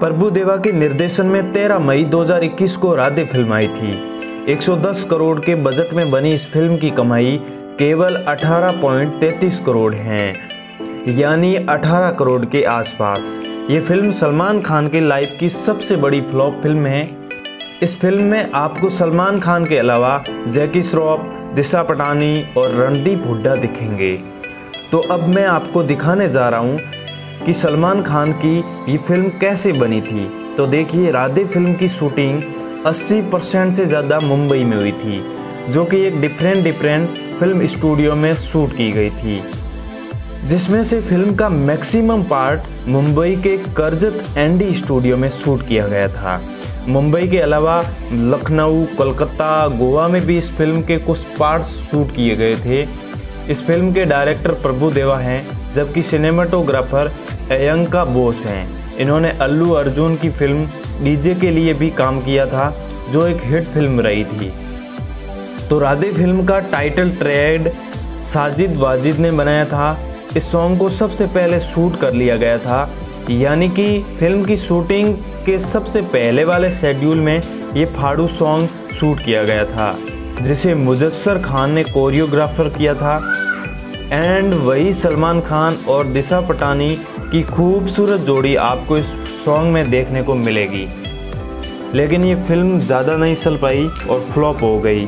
प्रभु देवा के निर्देशन में 13 मई 2021 को राधे फ़िल्म आई थी। 110 करोड़ के बजट में बनी इस फ़िल्म की कमाई केवल 18.33 करोड़ है, यानी 18 करोड़ के आसपास। ये फ़िल्म सलमान खान के लाइफ की सबसे बड़ी फ्लॉप फ़िल्म है। इस फ़िल्म में आपको सलमान खान के अलावा जैकी श्रॉफ, दिशा पटानी और रणदीप हुड्डा दिखेंगे। तो अब मैं आपको दिखाने जा रहा हूँ कि सलमान खान की ये फ़िल्म कैसे बनी थी। तो देखिए, राधे फ़िल्म की शूटिंग 80 परसेंट से ज़्यादा मुंबई में हुई थी, जो कि एक डिफरेंट डिफरेंट फ़िल्म स्टूडियो में शूट की गई थी। जिसमें से फ़िल्म का मैक्सिमम पार्ट मुंबई के करजत एंडी स्टूडियो में शूट किया गया था। मुंबई के अलावा लखनऊ कोलकाता गोवा में भी इस फ़िल्म के कुछ पार्ट्स शूट किए गए थे। इस फ़िल्म के डायरेक्टर प्रभु देवा हैं, जबकि सिनेमाटोग्राफर अयंका बोस हैं। इन्होंने अल्लू अर्जुन की फ़िल्म डीजे के लिए भी काम किया था, जो एक हिट फ़िल्म रही थी। तो राधे फ़िल्म का टाइटल ट्रेड साजिद वाजिद ने बनाया था। इस सॉन्ग को सबसे पहले शूट कर लिया गया था। यानी कि फ़िल्म की शूटिंग के सबसे पहले वाले शेड्यूल में ये फाड़ू सॉन्ग शूट किया गया था, जिसे मुजस्सर खान ने कोरियोग्राफर किया था। एंड वही सलमान खान और दिशा पटानी की खूबसूरत जोड़ी आपको इस सॉन्ग में देखने को मिलेगी। लेकिन ये फ़िल्म ज़्यादा नहीं चल पाई और फ्लॉप हो गई।